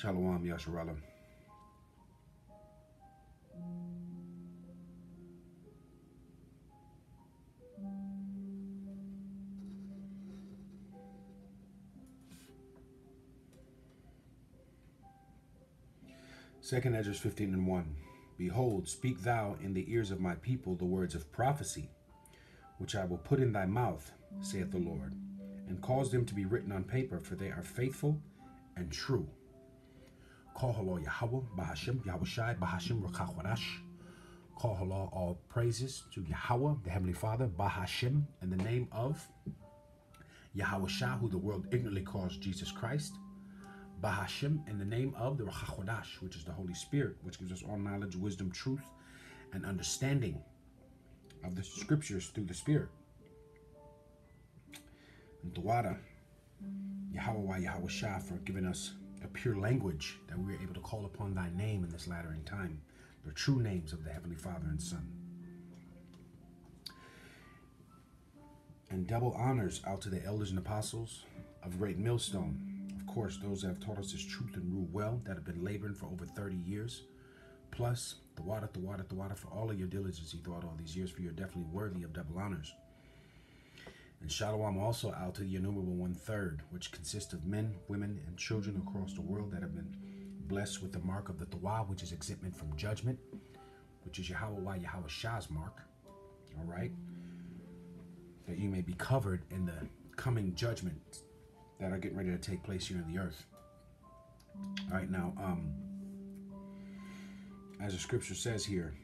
Shalom, Yasharallah. Second Esdras 15 and 1. Behold, speak thou in the ears of my people the words of prophecy, which I will put in thy mouth, saith the Lord, and cause them to be written on paper, for they are faithful and true. Call hello Yahweh, Bahashim, Yahweh Shai, Bahashim, Rakachwadash. Call all praises to Yahweh, the Heavenly Father, Bahashim, in the name of Yahweh Shah, who the world ignorantly calls Jesus Christ. Bahashim, in the name of the Rachachodash, which is the Holy Spirit, which gives us all knowledge, wisdom, truth, and understanding of the scriptures through the Spirit. And Dawada, Yahweh Yahweh Shah, for giving us a pure language that we are able to call upon thy name in this latter end time, the true names of the Heavenly Father and Son. And double honors out to the elders and apostles of Great Millstone Of course, those that have taught us this truth and rule well, that have been laboring for over 30 years. Plus, the water, the water, the water for all of your diligence you thought all these years, for you're definitely worthy of double honors. And Shalom also out to the innumerable one third, which consists of men, women, and children across the world that have been blessed with the mark of the Dawah, which is exempt from judgment, which is Yahweh Yahweh Shah's mark. All right? That you may be covered in the coming judgment that are getting ready to take place here in the earth. All right, now, um, as the scripture says here,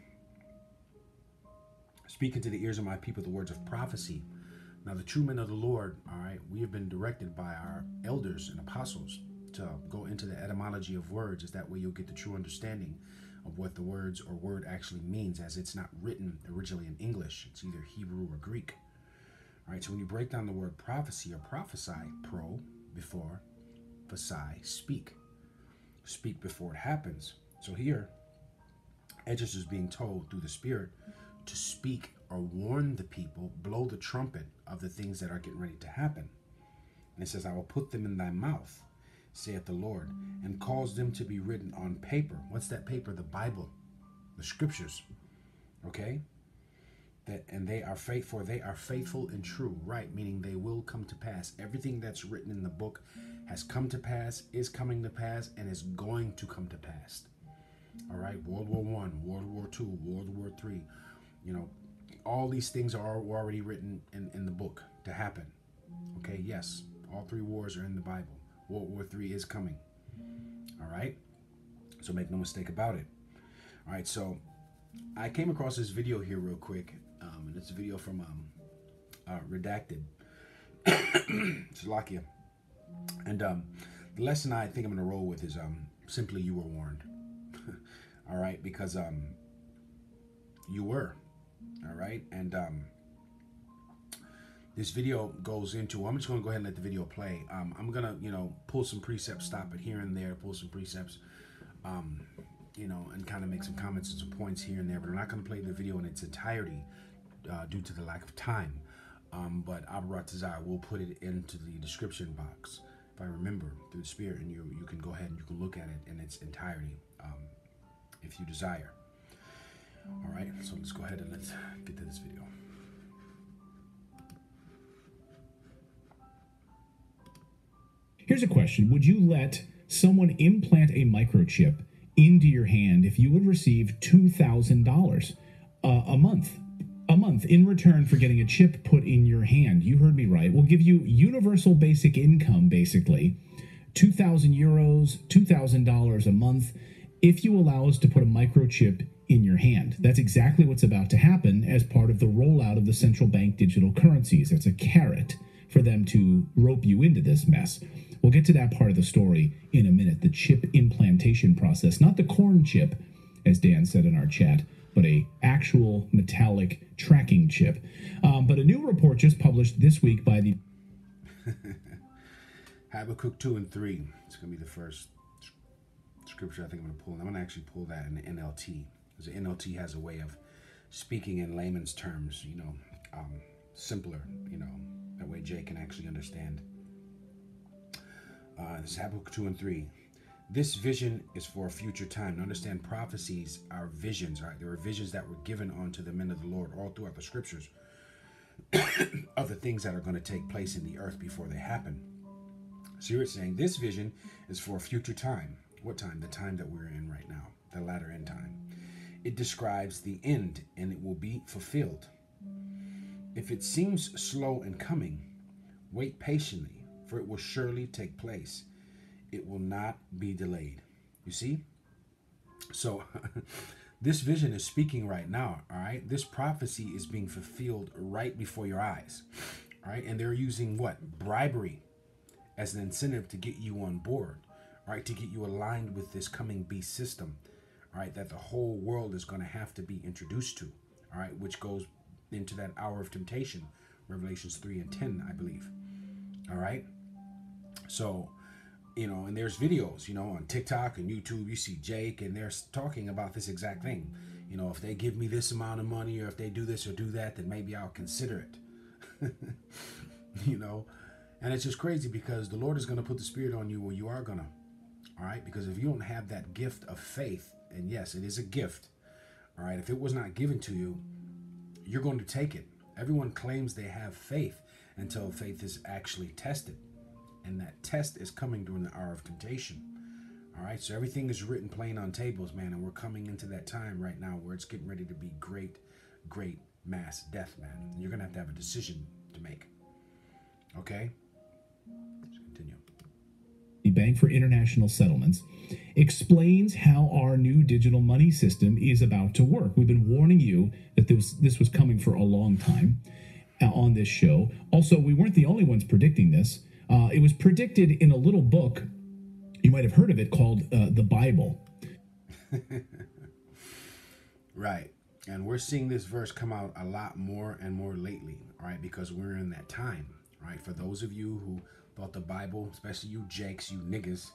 speaking to the ears of my people the words of prophecy. Now, the true men of the Lord, all right, we have been directed by our elders and apostles to go into the etymology of words, is that way you'll get the true understanding of what the words or word actually means, as it's not written originally in English. It's either Hebrew or Greek. All right, so when you break down the word prophecy or prophesy, pro, before, phasai, speak. Speak before it happens. So here, Esdras is being told through the Spirit to speak or warn the people, blow the trumpet of the things that are getting ready to happen. And it says, I will put them in thy mouth, saith the Lord, and cause them to be written on paper. What's that paper? The Bible, the scriptures. Okay? that and they are faithful they are faithful and true right meaning they will come to pass everything that's written in the book has come to pass is coming to pass and is going to come to pass all right world war one world war two world war three you know all these things are already written in, in the book to happen okay yes all three wars are in the bible world war three is coming all right so make no mistake about it all right so I came across this video here real quick um, and it's a video from um, uh, Redacted, Slovakia. And um, the lesson I think I'm to roll with is um, simply you were warned. all right, because um, you were. All right, and um, this video goes into. I'm just going to go ahead and let the video play. Um, I'm gonna, you know, pull some precepts, stop it here and there, pull some precepts. Um, you know, and kind of make some comments and some points here and there, but I'm not going to play the video in its entirety uh, due to the lack of time. Um, but Abaratazar will put it into the description box if I remember through the spirit, and you you can go ahead and you can look at it in its entirety um, if you desire. All right, so let's go ahead and let's get to this video. Here's a question Would you let someone implant a microchip into your hand if you would receive $2,000 uh, a month? a month in return for getting a chip put in your hand. You heard me right. We'll give you universal basic income, basically, 2,000 euros, $2,000 a month, if you allow us to put a microchip in your hand. That's exactly what's about to happen as part of the rollout of the central bank digital currencies. It's a carrot for them to rope you into this mess. We'll get to that part of the story in a minute the chip implantation process, not the corn chip, as Dan said in our chat but a actual metallic tracking chip. Um, but a new report just published this week by the Habakkuk 2 and 3. It's going to be the first scripture I think I'm going to pull. I'm going to actually pull that in the NLT. Because NLT has a way of speaking in layman's terms, you know, um, simpler, you know, that way Jay can actually understand. Uh, this is Habakkuk 2 and 3. This vision is for a future time. Understand prophecies are visions, right? There are visions that were given unto the men of the Lord all throughout the scriptures of the things that are going to take place in the earth before they happen. So you're saying this vision is for a future time. What time? The time that we're in right now, the latter end time. It describes the end and it will be fulfilled. If it seems slow in coming, wait patiently, for it will surely take place. It will not be delayed. You see? So, this vision is speaking right now, all right? This prophecy is being fulfilled right before your eyes, all right? And they're using what? Bribery as an incentive to get you on board, all right? To get you aligned with this coming beast system, right? That the whole world is going to have to be introduced to, all right? Which goes into that hour of temptation, Revelations 3 and 10, I believe. All right. So, you know, and there's videos, you know, on TikTok and YouTube, you see Jake and they're talking about this exact thing. You know, if they give me this amount of money or if they do this or do that, then maybe I'll consider it. you know, and it's just crazy because the Lord is going to put the Spirit on you where you are going to. All right. Because if you don't have that gift of faith, and yes, it is a gift. All right. If it was not given to you, you're going to take it. Everyone claims they have faith until faith is actually tested. And that test is coming during the hour of temptation. All right, so everything is written plain on tables, man, and we're coming into that time right now where it's getting ready to be great, great mass death, man. You're gonna have to have a decision to make. Okay? The Bank for International Settlements explains how our new digital money system is about to work. We've been warning you that this, this was coming for a long time uh, on this show. Also, we weren't the only ones predicting this. Uh, it was predicted in a little book, you might have heard of it, called uh, The Bible. right. And we're seeing this verse come out a lot more and more lately, all right, because we're in that time, right? For those of you who thought the Bible, especially you jakes, you niggas,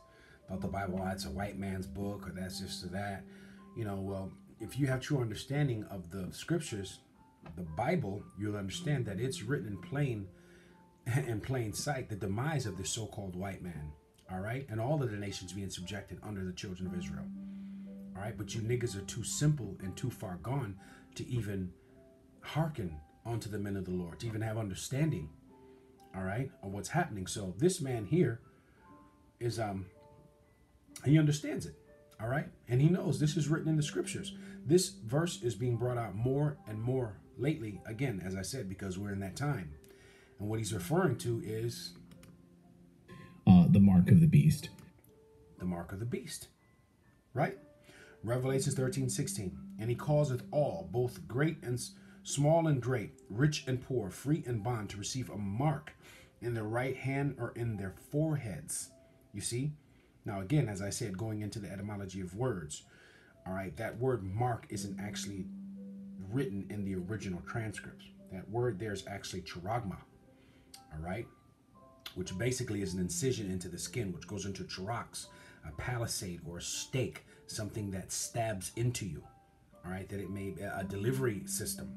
thought the Bible, that's a white man's book or that's just that, you know, well, if you have true understanding of the scriptures, the Bible, you'll understand that it's written in plain in plain sight the demise of the so-called white man. All right, and all of the nations being subjected under the children of Israel. All right, but you niggas are too simple and too far gone to even hearken unto the men of the Lord, to even have understanding. All right, of what's happening. So this man here is um he understands it. All right, and he knows this is written in the scriptures. This verse is being brought out more and more lately, again, as I said, because we're in that time. And what he's referring to is uh, the mark of the beast. The mark of the beast. Right? Revelations 13, 16. And he causeth all, both great and small and great, rich and poor, free and bond, to receive a mark in their right hand or in their foreheads. You see? Now, again, as I said, going into the etymology of words, all right, that word mark isn't actually written in the original transcripts. That word there is actually charagma, all right, which basically is an incision into the skin, which goes into charax, a palisade or a stake, something that stabs into you, all right, that it may a delivery system,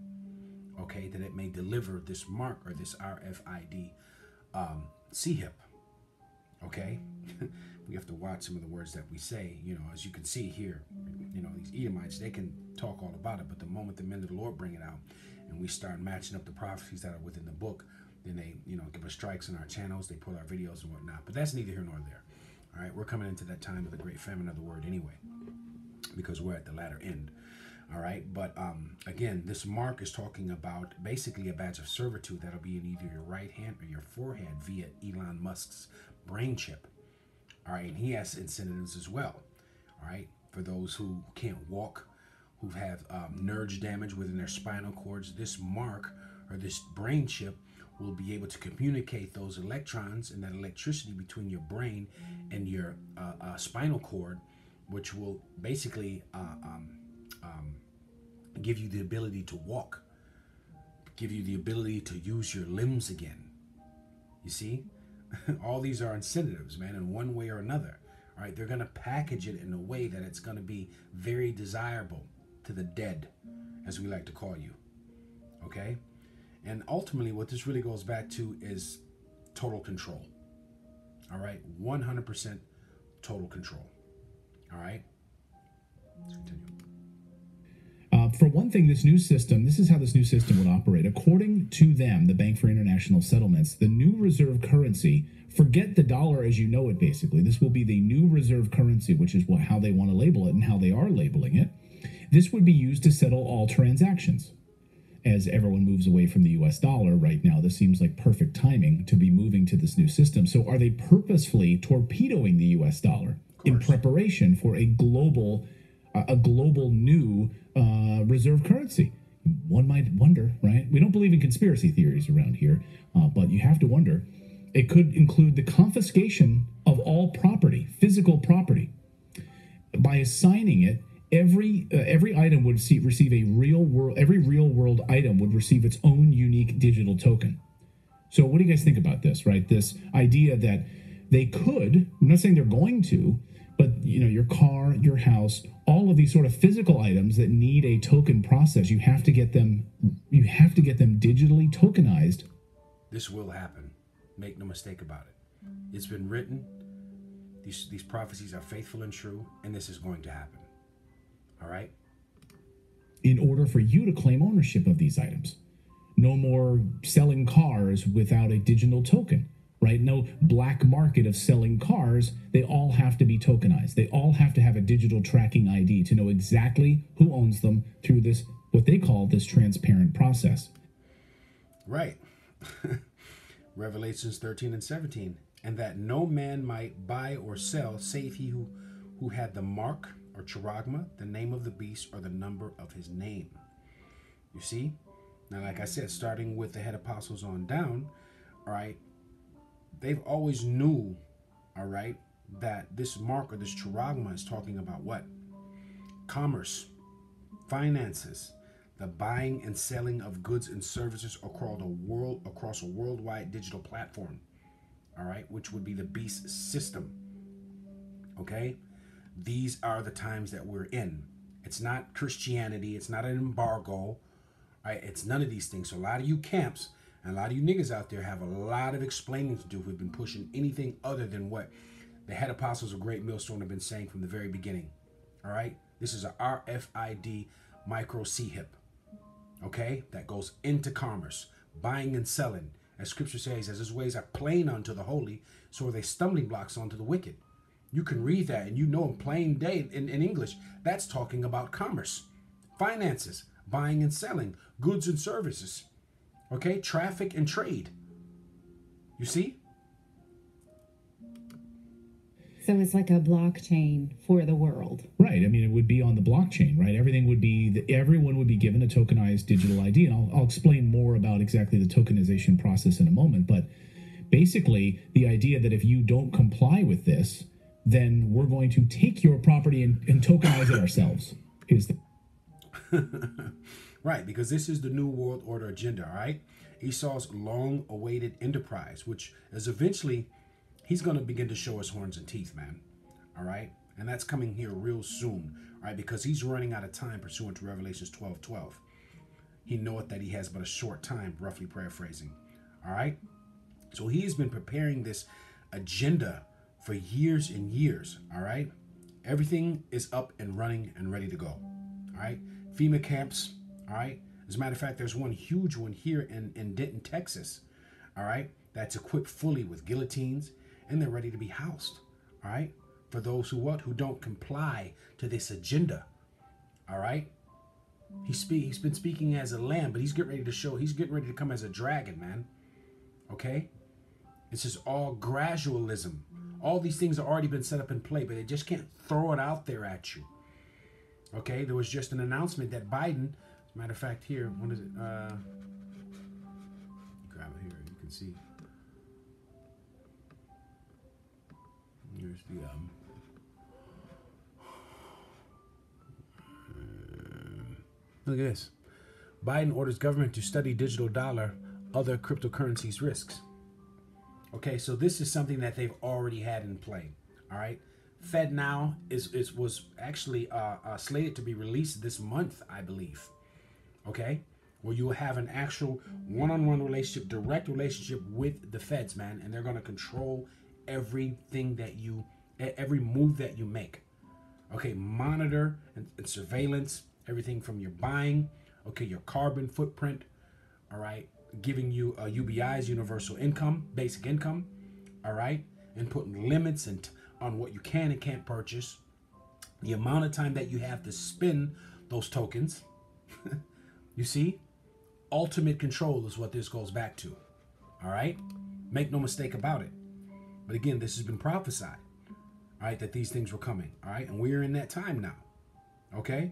okay, that it may deliver this mark or this RFID um, C-hip, okay. we have to watch some of the words that we say. You know, as you can see here, you know, these Edomites, they can talk all about it, but the moment the men of the Lord bring it out and we start matching up the prophecies that are within the book, then they, you know, give us strikes in our channels, they pull our videos and whatnot. But that's neither here nor there. All right, we're coming into that time of the great famine of the word anyway, because we're at the latter end. All right, but um, again, this mark is talking about basically a badge of servitude that'll be in either your right hand or your forehead via Elon Musk's brain chip. All right, and he has incentives as well. All right, for those who can't walk, who have um, nerve damage within their spinal cords, this mark or this brain chip will be able to communicate those electrons and that electricity between your brain and your uh, uh, spinal cord, which will basically uh, um, um, give you the ability to walk, give you the ability to use your limbs again. You see? all these are incentives, man, in one way or another. All right, they're going to package it in a way that it's going to be very desirable to the dead, as we like to call you. Okay? And ultimately, what this really goes back to is total control. All right, 100% total control. All right. Let's continue. For one thing, this new system, this is how this new system would operate. According to them, the Bank for International Settlements, the new reserve currency, forget the dollar as you know it, basically. This will be the new reserve currency, which is what, how they want to label it and how they are labeling it. This would be used to settle all transactions. As everyone moves away from the US dollar right now, this seems like perfect timing to be moving to this new system. So, are they purposefully torpedoing the US dollar in preparation for a global a global new uh, reserve currency. One might wonder, right? We don't believe in conspiracy theories around here, uh, but you have to wonder. It could include the confiscation of all property, physical property. By assigning it, every uh, every item would see, receive a real world. Every real world item would receive its own unique digital token. So, what do you guys think about this? Right, this idea that they could. I'm not saying they're going to, but you know your car your house all of these sort of physical items that need a token process you have to get them you have to get them digitally tokenized This will happen. Make no mistake about it. It's been written. These these prophecies are faithful and true, and this is going to happen. All right. in order for you to claim ownership of these items no more selling cars without a digital token right no black market of selling cars they all have to be tokenized they all have to have a digital tracking id to know exactly who owns them through this what they call this transparent process Right. Revelations 13 and 17. And that no man might buy or sell save he who, who had the mark or charagma, the name of the beast, or the number of his name. You see? Now, like I said, starting with the head apostles on down, all right, they've always knew, all right, that this mark or this charagma is talking about what? Commerce, finances, the buying and selling of goods and services across a world across a worldwide digital platform. All right, which would be the beast system. Okay? These are the times that we're in. It's not Christianity, it's not an embargo. Right? It's none of these things. So a lot of you camps and a lot of you niggas out there have a lot of explaining to do who've been pushing anything other than what the head apostles of Great Millstone have been saying from the very beginning. All right? This is a RFID micro C hip okay, that goes into commerce, buying and selling. As scripture says, as his ways are plain unto the holy, so are they stumbling blocks unto the wicked. You can read that and you know in plain day in, in English, that's talking about commerce, finances, buying and selling, goods and services, okay, traffic and trade. You see? So it's like a blockchain for the world. Right. I mean, it would be on the blockchain, right? Everything would be, the, everyone would be given a tokenized digital ID. And I'll, I'll explain more about exactly the tokenization process in a moment. But basically, the idea that if you don't comply with this, then we're going to take your property and, and tokenize it ourselves. Is the, Right, because this is the New World Order agenda, all right? Esau's long awaited enterprise, which is eventually, he's going to begin to show his horns and teeth, man. All right? And that's coming here real soon, all right? Because he's running out of time pursuant to Revelations 12 12. He knoweth that he has but a short time, roughly paraphrasing. All right? So he has been preparing this agenda for years and years, all right? Everything is up and running and ready to go, all right? FEMA camps, all right? As a matter of fact, there's one huge one here in, in Denton, Texas, all right? That's equipped fully with guillotines and they're ready to be housed, all right? For those who what? Who don't comply to this agenda, all right? He speak, he's been speaking as a lamb, but he's getting ready to show, he's getting ready to come as a dragon, man. Okay? This is all gradualism. All these things have already been set up in play, but they just can't throw it out there at you. Okay, there was just an announcement that Biden, matter of fact, here, what is it? Uh, grab it here, you can see. Here's the um. Look at this. Biden orders government to study digital dollar, other cryptocurrencies risks. Okay, so this is something that they've already had in play. All right, FedNow is, is was actually uh, uh, slated to be released this month, I believe. Okay, where you will have an actual one-on-one relationship, direct relationship with the Feds, man, and they're to control everything that you, every move that you make. Okay, monitor and, and surveillance everything from your buying, okay, your carbon footprint, all right, giving you uh, a UBI's universal income, basic income, all right, and putting limits and on what you can and can't purchase, the amount of time that you have to spend those tokens. you see, ultimate control is what this goes back to. All right, make no mistake about it. But again, this has been prophesied, all right, that these things were coming, all right, and we're in that time now. Okay,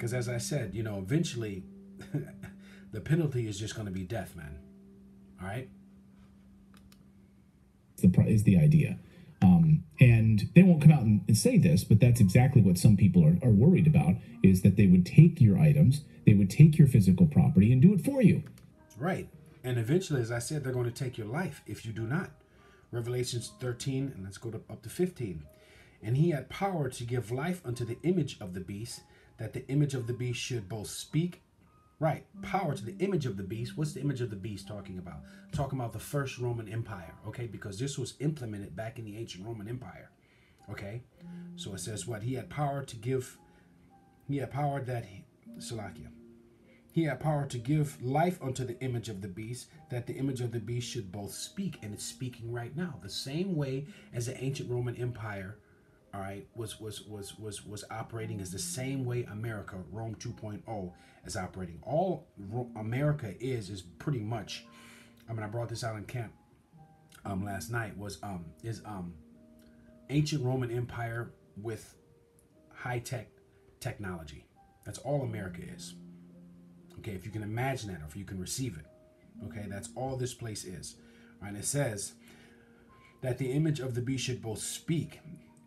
Because as I said, you know, eventually the penalty is just going to be death, man. All right. Is the idea. Um, and they won't come out and, and say this, but that's exactly what some people are, are worried about is that they would take your items, they would take your physical property and do it for you. Right. And eventually, as I said, they're going to take your life if you do not. Revelations 13, and let's go to, up to 15. And he had power to give life unto the image of the beast, that the image of the beast should both speak right. Power to the image of the beast. What's the image of the beast talking about? Talking about the first roman empire okay? Because this was implemented back in the ancient roman empire okay? So it says what? He had power to give he had power that he, Salakia. He had power to give life unto the image of the beast, that the image of the beast should both speak, and it's speaking right now. The same way as the ancient Roman Empire all right, was was was was was operating is the same way America Rome 2.0 is operating. All America is is pretty much. I mean, I brought this out in camp um last night. Was um is um ancient Roman Empire with high tech technology. That's all America is. Okay, if you can imagine that, or if you can receive it. Okay, that's all this place is. All right, it says that the image of the beast should both speak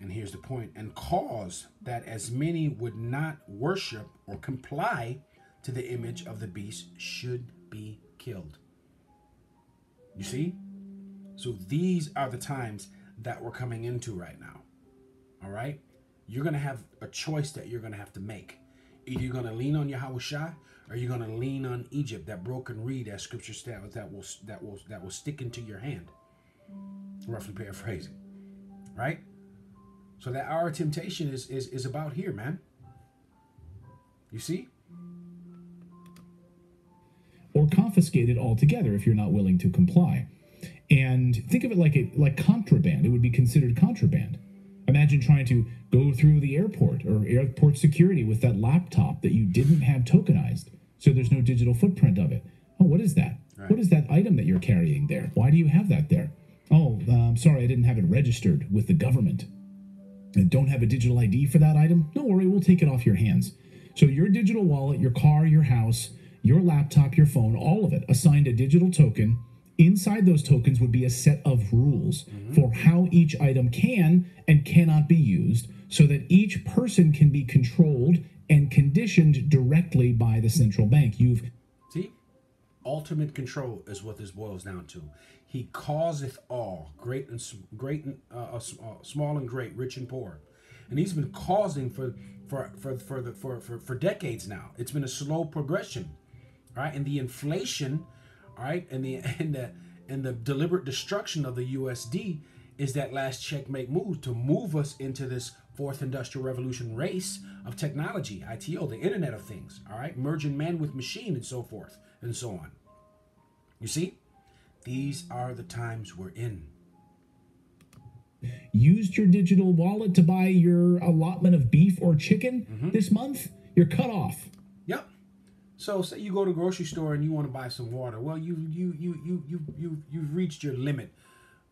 and here's the point, and cause that as many would not worship or comply to the image of the beast should be killed. You see? So these are the times that we're coming into right now. All right? You're going to have a choice that you're going to have to make. Either you're going to lean on Yahweh or you're going to lean on Egypt, that broken reed, that scripture staff that will that will that will stick into your hand. Roughly paraphrasing. Right? So that our temptation is is is about here, man. You see? Or confiscated altogether if you're not willing to comply. And think of it like a like contraband. It would be considered contraband. Imagine trying to go through the airport or airport security with that laptop that you didn't have tokenized, so there's no digital footprint of it. Oh, what is that? Right. What is that item that you're carrying there? Why do you have that there? Oh, I'm um, sorry, I didn't have it registered with the government and don't have a digital ID for that item, don't worry, we'll take it off your hands. So your digital wallet, your car, your house, your laptop, your phone, all of it assigned a digital token. Inside those tokens would be a set of rules mm-hmm. for how each item can and cannot be used so that each person can be controlled and conditioned directly by the central bank. You've See? Ultimate control is what this boils down to. He causeth all, great and great, and, uh, uh, uh, small and great, rich and poor, and he's been causing for for for for the for, for for decades now. It's been a slow progression, right? And the inflation, right, and the and the and the deliberate destruction of the USD is that last checkmate move to move us into this fourth industrial revolution race of technology, ITO, the Internet of Things, all right, merging man with machine and so forth and so on. You see? These are the times we're in. Used your digital wallet to buy your allotment of beef or chicken mm-hmm. this month? You're cut off. Yep. So say you go to a grocery store and you want to buy some water. Well, you you you you you you you've reached your limit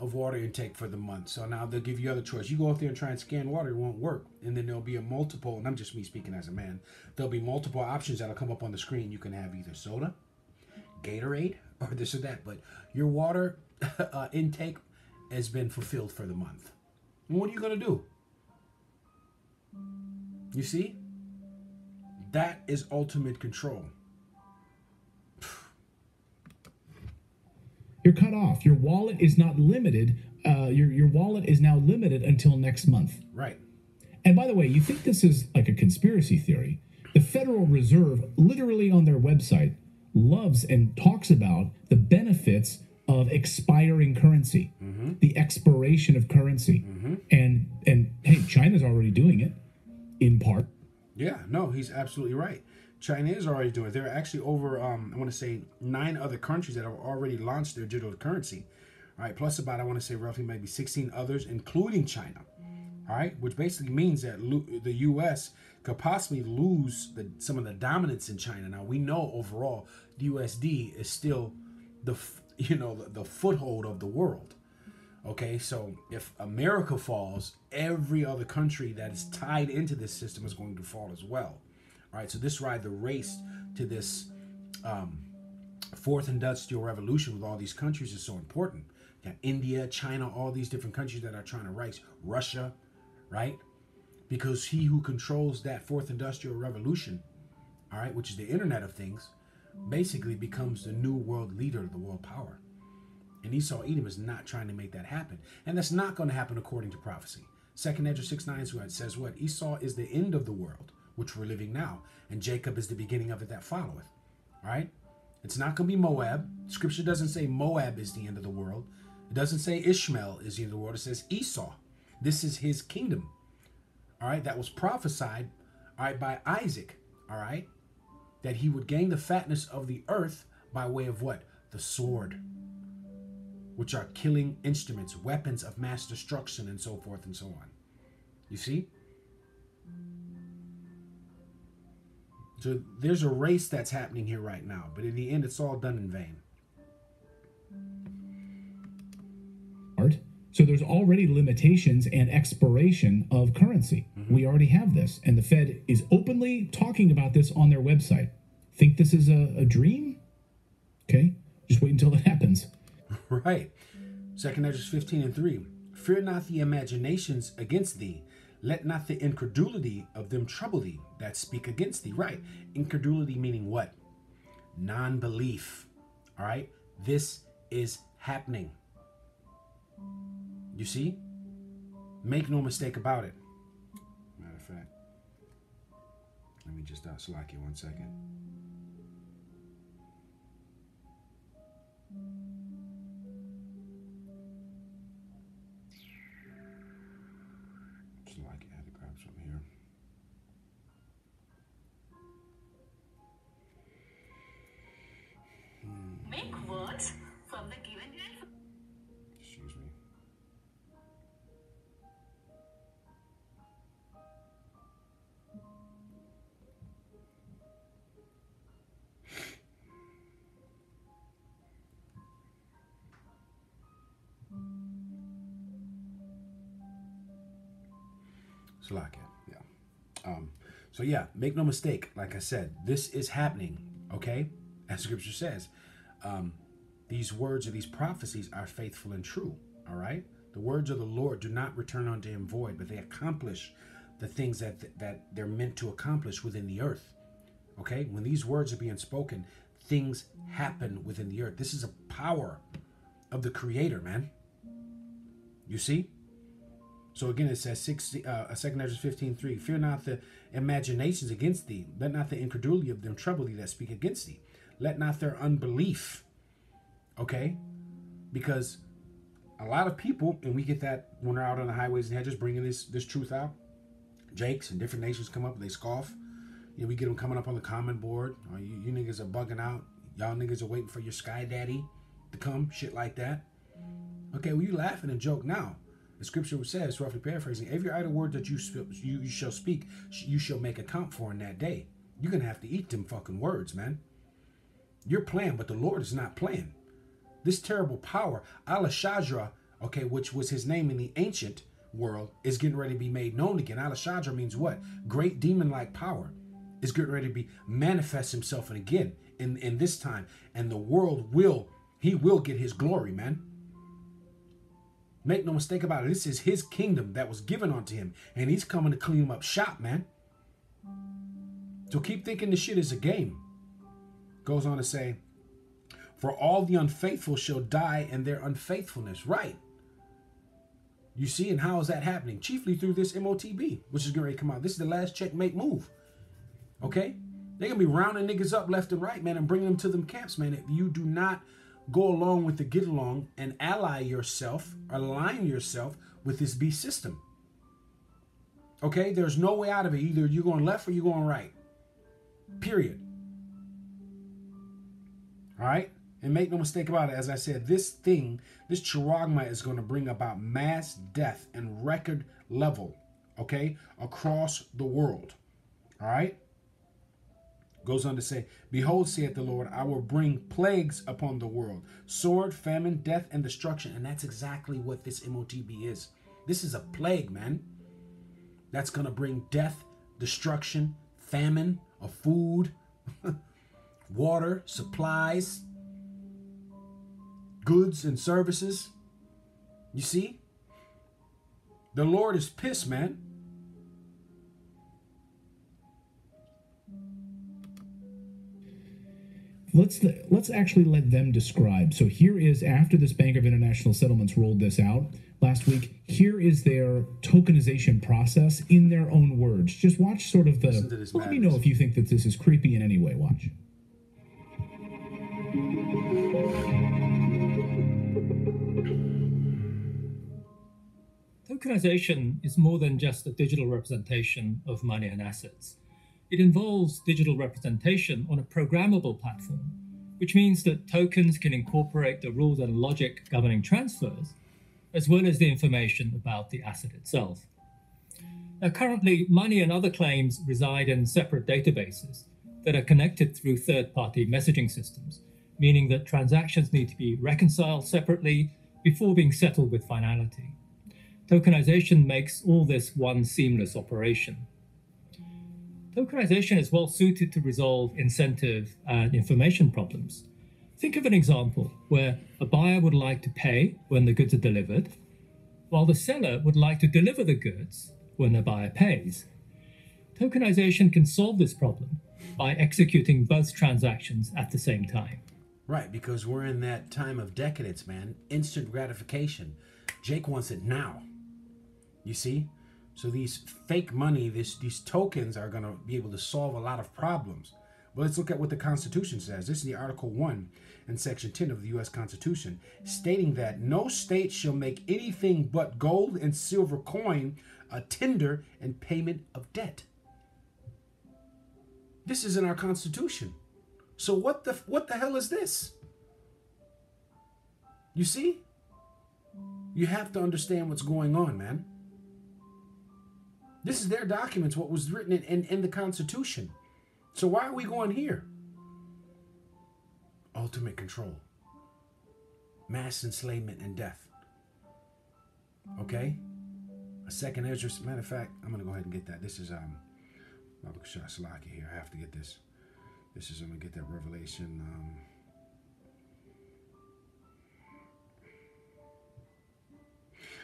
of water intake for the month. So now they'll give you other choice. You go out there and try and scan water, it won't work. And then there'll be a multiple, and I'm just me speaking as a man. There'll be multiple options that'll come up on the screen. You can have either soda, Gatorade, or this or that, but your water uh, intake has been fulfilled for the month. And what are you going to do? You see? That is ultimate control. You're cut off. Your wallet is not limited. Uh, your, your wallet is now limited until next month. Right. And by the way, you think this is like a conspiracy theory. The Federal Reserve, literally on their website, loves and talks about the benefits of expiring currency, the expiration of currency, and and hey, China's already doing it in part. Yeah, no, he's absolutely right. China is already doing it. There are actually over, um, I want to say, nine other countries that have already launched their digital currency. All right, plus about, I want to say, roughly maybe 16 others, including China. All right, which basically means that the U.S. could possibly lose the, some of the dominance in China. Now we know overall the USD is still the you know the, the foothold of the world. Okay, so if America falls, every other country that is tied into this system is going to fall as well. All right, so this ride the race to this um, fourth industrial revolution with all these countries is so important. India, China, all these different countries that are trying to rise, Russia, right? Because he who controls that fourth industrial revolution, all right, which is the Internet of Things, basically becomes the new world leader of the world power. And Esau Edom is not trying to make that happen. And that's not going to happen according to prophecy. Second Ezra 6 9 says what? Esau is the end of the world, which we're living now, and Jacob is the beginning of it that followeth. All right? It's not going to be Moab. Scripture doesn't say Moab is the end of the world. It doesn't say Ishmael is the end of the world. It says Esau. This is his kingdom. All right? That was prophesied, all right, by Isaac. All right? That he would gain the fatness of the earth by way of what? The sword which are killing instruments, weapons of mass destruction, and so forth and so on. You see? So there's a race that's happening here right now, but in the end, it's all done in vain. Art. So there's already limitations and expiration of currency. Mm-hmm. We already have this, and the Fed is openly talking about this on their website. Think this is a, a dream? Okay, just wait until it happens. Right. Second Ezra 15 and 3. Fear not the imaginations against thee. Let not the incredulity of them trouble thee that speak against thee. Right. Incredulity meaning what? Non belief. All right. This is happening. You see? Make no mistake about it. Matter of fact, let me just uh, slack you one second. Slack, had to grab something here. Make words so yeah, make no mistake. Like I said, this is happening. Okay, as Scripture says, um, these words or these prophecies are faithful and true. All right, the words of the Lord do not return unto him void, but they accomplish the things that that they're meant to accomplish within the earth. Okay, when these words are being spoken, things happen within the earth. This is a power of the Creator, man. You see. So again, it says six, uh, Second Ezra fifteen three. Fear not the imaginations against thee. Let not the incredulity of them trouble thee that speak against thee. Let not their unbelief. Okay, because a lot of people, and we get that when we're out on the highways and hedges bringing this this truth out. Jakes and different nations come up, they scoff. You know, we get them coming up on the comment board. Oh, you, you niggas are bugging out. Y'all niggas are waiting for your sky daddy to come. Shit like that. Okay, well you laughing and joke now. The scripture says, roughly paraphrasing, every idle word that you, you shall speak, you shall make account for in that day. You're gonna have to eat them fucking words, man. You're playing, but the Lord is not playing. This terrible power, Alashadra, okay, which was his name in the ancient world, is getting ready to be made known again. Alashadra means what? Great demon-like power is getting ready to be manifest himself and again in, in this time. And the world will, he will get his glory, man. Make no mistake about it. This is his kingdom that was given unto him. And he's coming to clean up shop, man. So keep thinking this shit is a game. Goes on to say, For all the unfaithful shall die in their unfaithfulness. Right. You see, and how is that happening? Chiefly through this MOTB, which is going to come out. This is the last checkmate move. Okay? They're going to be rounding niggas up left and right, man, and bringing them to them camps, man. If you do not go along with the get along and ally yourself, align yourself with this beast system. Okay, there's no way out of it. Either you're going left or you're going right. Period. All right? And make no mistake about it, as I said, this thing, this charagma is going to bring about mass death and record level, okay, across the world. All right? Goes on to say, Behold, saith the Lord, I will bring plagues upon the world sword, famine, death, and destruction. And that's exactly what this MOTB is. This is a plague, man. That's going to bring death, destruction, famine of food, water, supplies, goods, and services. You see? The Lord is pissed, man. Let's let's actually let them describe. So here is after this Bank of International Settlements rolled this out last week. Here is their tokenization process in their own words. Just watch sort of the. Listen to Let me know if you think that this is creepy in any way. Watch. Tokenization is more than just a digital representation of money and assets. It involves digital representation on a programmable platform, which means that tokens can incorporate the rules and logic governing transfers, as well as the information about the asset itself. Now, currently, money and other claims reside in separate databases that are connected through third party messaging systems, meaning that transactions need to be reconciled separately before being settled with finality. Tokenization makes all this one seamless operation. Tokenization is well suited to resolve incentive and information problems. Think of an example where a buyer would like to pay when the goods are delivered, while the seller would like to deliver the goods when the buyer pays. Tokenization can solve this problem by executing both transactions at the same time. Right, because we're in that time of decadence, man. Instant gratification. Jake wants it now. You see? So these fake money, this these tokens are gonna be able to solve a lot of problems. But let's look at what the Constitution says. This is the Article 1 and Section 10 of the US Constitution, stating that no state shall make anything but gold and silver coin a tender and payment of debt. This is in our Constitution. So what the what the hell is this? You see? You have to understand what's going on, man. This is their documents, what was written in, in, in the Constitution. So why are we going here? Ultimate control. Mass enslavement and death. Okay? A second Ezra. Matter of fact, I'm gonna go ahead and get that. This is um Kashah Salaki here. I have to get this. This is I'm gonna get that revelation. Um,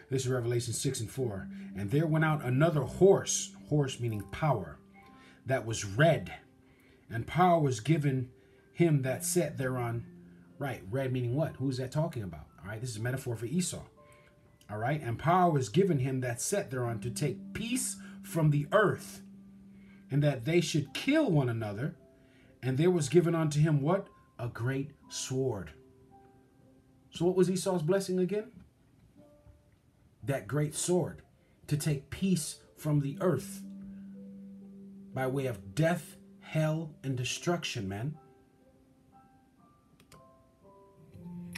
This is Revelation 6 and 4. And there went out another horse, horse meaning power, that was red. And power was given him that sat thereon. Right, red meaning what? Who is that talking about? All right, this is a metaphor for Esau. All right, and power was given him that sat thereon to take peace from the earth, and that they should kill one another. And there was given unto him what? A great sword. So, what was Esau's blessing again? That great sword to take peace from the earth by way of death, hell, and destruction, man.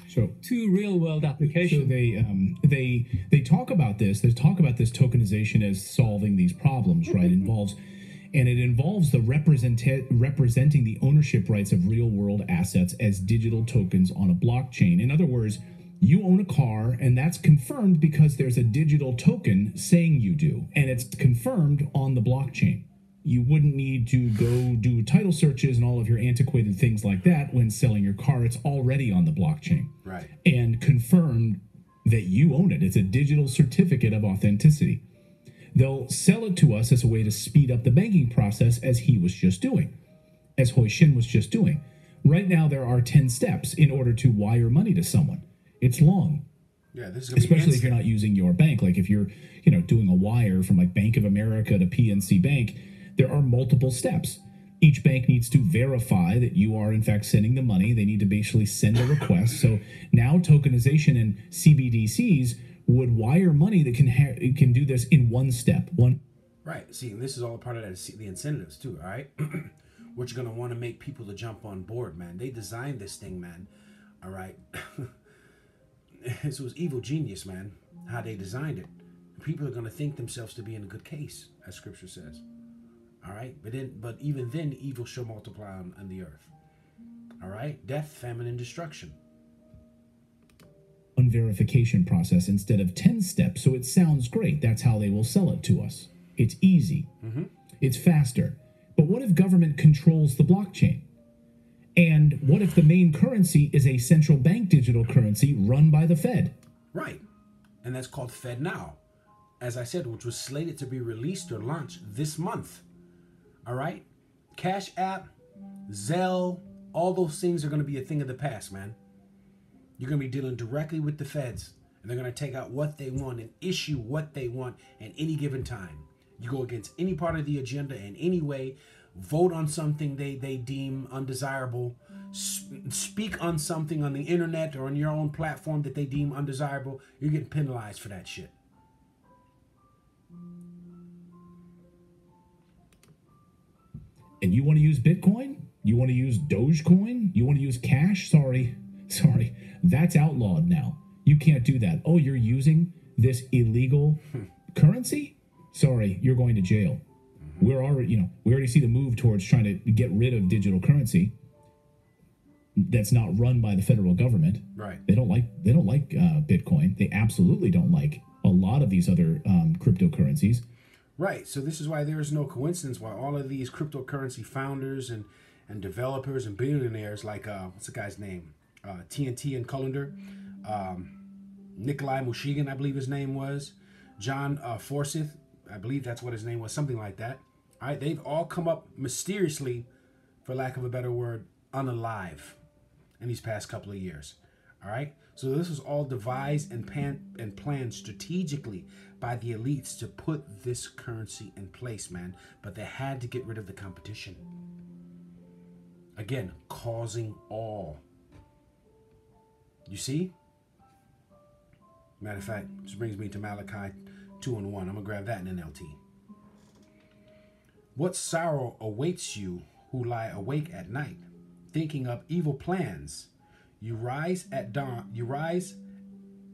So Two real world applications. So they um, they they talk about this. They talk about this tokenization as solving these problems, right? Involves and it involves the represent representing the ownership rights of real world assets as digital tokens on a blockchain. In other words, you own a car and that's confirmed because there's a digital token saying you do, and it's confirmed on the blockchain. You wouldn't need to go do title searches and all of your antiquated things like that when selling your car. It's already on the blockchain Right. and confirmed that you own it. It's a digital certificate of authenticity. They'll sell it to us as a way to speed up the banking process, as he was just doing, as Hoi Shin was just doing. Right now, there are 10 steps in order to wire money to someone. It's long, Yeah, this is gonna especially if you're not using your bank. Like if you're, you know, doing a wire from like Bank of America to PNC Bank, there are multiple steps. Each bank needs to verify that you are, in fact, sending the money. They need to basically send a request. So now tokenization and CBDCs would wire money that can ha- can do this in one step. One Right. See, and this is all a part of that, the incentives too. All right. What you're gonna want to make people to jump on board, man. They designed this thing, man. All right. this was evil genius, man. How they designed it. People are gonna think themselves to be in a good case, as Scripture says. All right. But then, but even then, evil shall multiply on, on the earth. All right. Death, famine, and destruction. one verification process instead of 10 steps. So it sounds great. That's how they will sell it to us. It's easy, mm-hmm. it's faster. But what if government controls the blockchain? And what if the main currency is a central bank digital currency run by the Fed? Right. And that's called FedNow. As I said, which was slated to be released or launched this month. All right? Cash App, Zelle, all those things are going to be a thing of the past, man. You're going to be dealing directly with the feds, and they're going to take out what they want and issue what they want at any given time. You go against any part of the agenda in any way, vote on something they, they deem undesirable, sp- speak on something on the internet or on your own platform that they deem undesirable, you're getting penalized for that shit. And you want to use Bitcoin? You want to use Dogecoin? You want to use cash? Sorry, sorry. That's outlawed now. You can't do that. Oh, you're using this illegal hmm. currency? Sorry, you're going to jail. We're already, you know, we already see the move towards trying to get rid of digital currency that's not run by the federal government. Right. They don't like they don't like uh, Bitcoin. They absolutely don't like a lot of these other um, cryptocurrencies. Right. So this is why there is no coincidence why all of these cryptocurrency founders and and developers and billionaires like uh what's the guy's name? Uh Tiantian Kullander, um Nikolai Mushegian, I believe his name was, John uh Forsyth, I believe that's what his name was, something like that. All right, they've all come up mysteriously, for lack of a better word, unalive in these past couple of years. All right. So this was all devised and pan and planned strategically by the elites to put this currency in place, man. But they had to get rid of the competition. Again, causing all. You see? Matter of fact, this brings me to Malachi 2 and 1. I'm gonna grab that in NLT. What sorrow awaits you who lie awake at night, thinking up evil plans? You rise at dawn, you rise,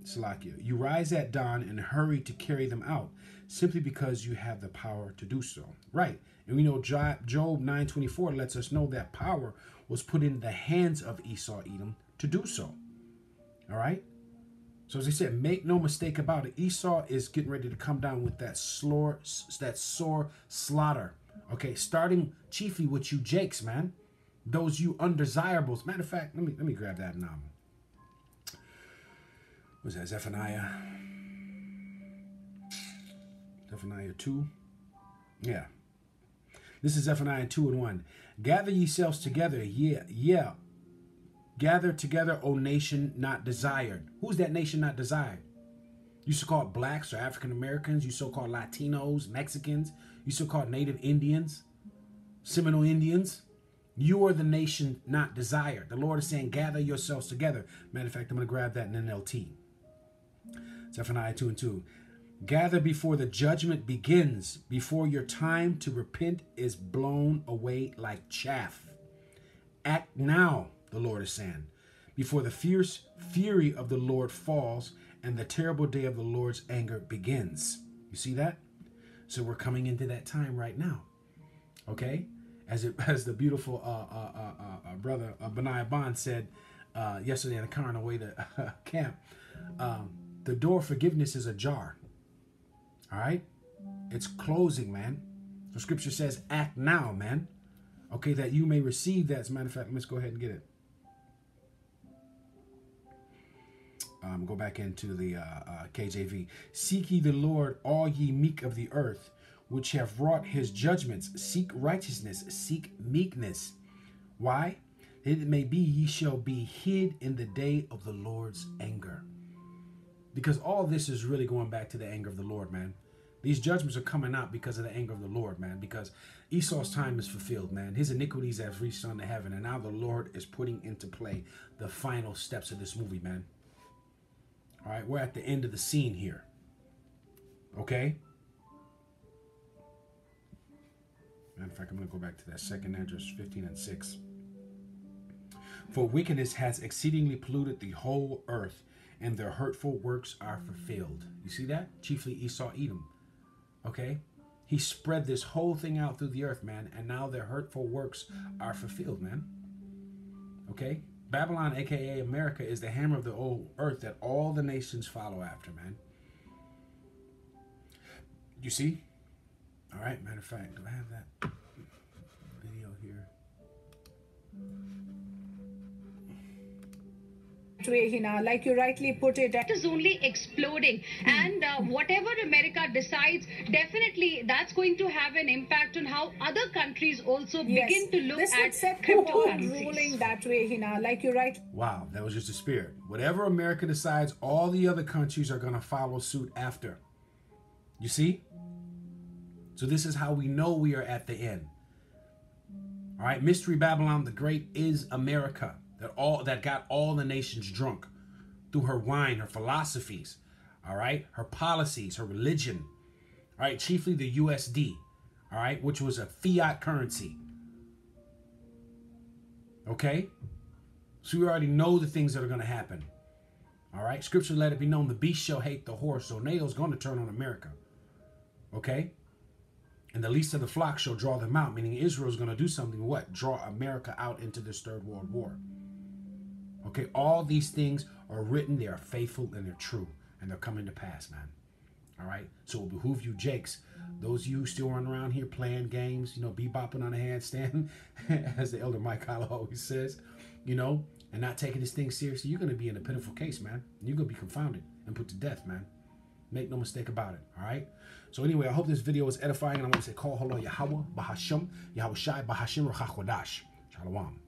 Salakia, you rise at dawn and hurry to carry them out, simply because you have the power to do so. Right. And we know Jo- Job 9:24 lets us know that power was put in the hands of Esau Edom to do so. All right? So as he said, make no mistake about it. Esau is getting ready to come down with that slore, that sore slaughter. Okay, starting chiefly with you Jakes, man. Those you undesirables. Matter of fact, let me let me grab that um, now. Was that Zephaniah? Zephaniah 2? Yeah. This is Zephaniah 2 and 1. Gather yourselves together, yeah, yeah. Gather together, O nation not desired. Who's that nation not desired? You so called blacks or African Americans, you so called Latinos, Mexicans, you so called Native Indians, Seminole Indians. You are the nation not desired. The Lord is saying, gather yourselves together. Matter of fact, I'm going to grab that in NLT. Zephaniah 2 and 2. Gather before the judgment begins, before your time to repent is blown away like chaff. Act now, the Lord is saying, before the fierce fury of the Lord falls and the terrible day of the Lord's anger begins. You see that? So we're coming into that time right now. Okay? As it as the beautiful uh, uh, uh, uh, uh, brother uh, Benaiah Bond said uh, yesterday in the car on the way to camp, um, the door of forgiveness is ajar. All right? It's closing, man. The scripture says, act now, man. Okay, that you may receive that. As a matter of fact, let's go ahead and get it. Um, go back into the uh, uh, KJV. Seek ye the Lord, all ye meek of the earth, which have wrought his judgments. Seek righteousness, seek meekness. Why? It may be ye shall be hid in the day of the Lord's anger. Because all this is really going back to the anger of the Lord, man. These judgments are coming out because of the anger of the Lord, man. Because Esau's time is fulfilled, man. His iniquities have reached unto heaven, and now the Lord is putting into play the final steps of this movie, man. All right, we're at the end of the scene here. Okay? Matter of fact, I'm going to go back to that second Esdras, 15 and 6. For wickedness has exceedingly polluted the whole earth, and their hurtful works are fulfilled. You see that? Chiefly Esau, Edom. Okay? He spread this whole thing out through the earth, man, and now their hurtful works are fulfilled, man. Okay? Babylon, aka America, is the hammer of the old earth that all the nations follow after, man. You see? All right, matter of fact, do I have that video here? Way, Hina, like you rightly put it. It is only exploding, and uh, whatever America decides, definitely that's going to have an impact on how other countries also Yes. begin to look this at would set the whole cryptocurrencies. ruling that way, Hina, like you right. Wow, that was just a spirit. Whatever America decides, all the other countries are going to follow suit after. You see? So this is how we know we are at the end. All right, Mystery Babylon the Great is America that all that got all the nations drunk through her wine, her philosophies, all right, her policies, her religion, all right, chiefly the USD, all right, which was a fiat currency. Okay? So we already know the things that are going to happen. All right? Scripture let it be known the beast shall hate the horse. So NATO's going to turn on America. Okay? And the least of the flock shall draw them out, meaning Israel's going to do something what? Draw America out into this third world war. Okay? All these things are written, they are faithful, and they're true. And they're coming to pass, man. All right? So it behoove you, Jakes. Those of you still run around here playing games, you know, bebopping on a handstand, as the elder Mike Hollow always says, you know, and not taking this thing seriously, you're going to be in a pitiful case, man. You're going to be confounded and put to death, man. Make no mistake about it, all right? So anyway, I hope this video was edifying, and I want to say, call hello Yahweh, Bahasham, Yahweh Shai, Bahashim, Rachakwadash. Shalom.